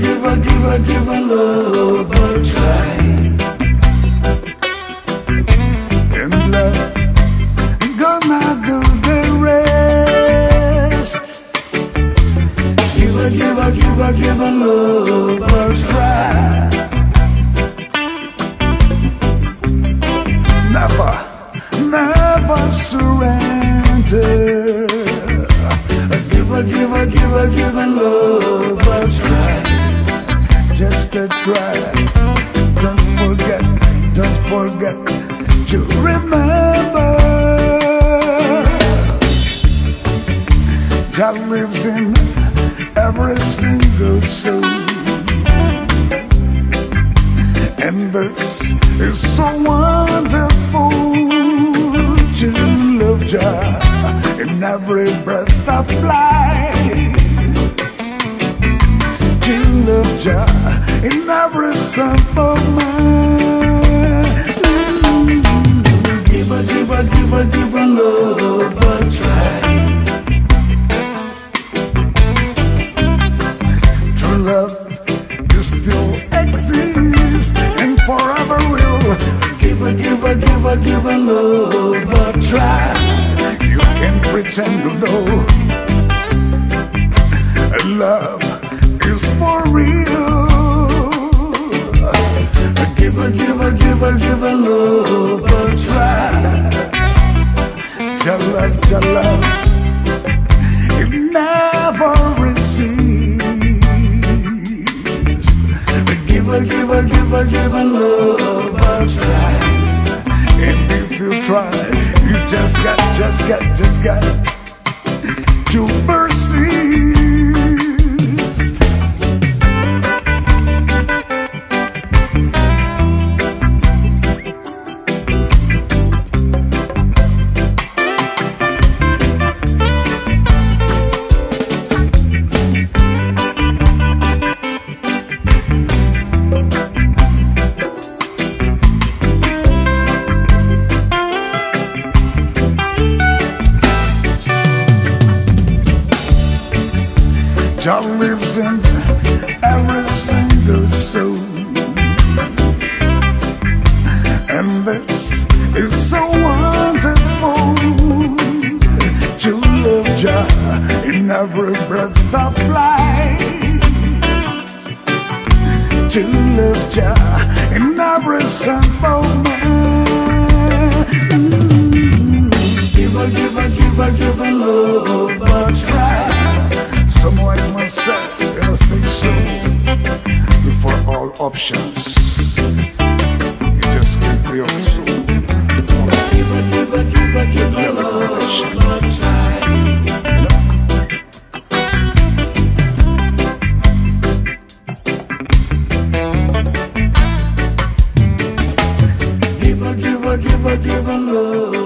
Give a, give a, give a, love a try. God lives in every single soul. And this is so wonderful to love Jah in every breath I fly. To love Jah in every step of mine. Know. Love is for real. Give a give a give a give a love a try. Your love your love it never recedes. Give a, give a, give a, give a love a try. And if you try, you just got, just got, just got to persist. Lives in every single soul. And this is so wonderful to love Jah in every breath of life. To love Jah in every simple man. Give a, give a, give a, give a love a try. Some wise Before all options, you just your soul. Give a, give a, give a, give a love. Give a, give a, give a, give a love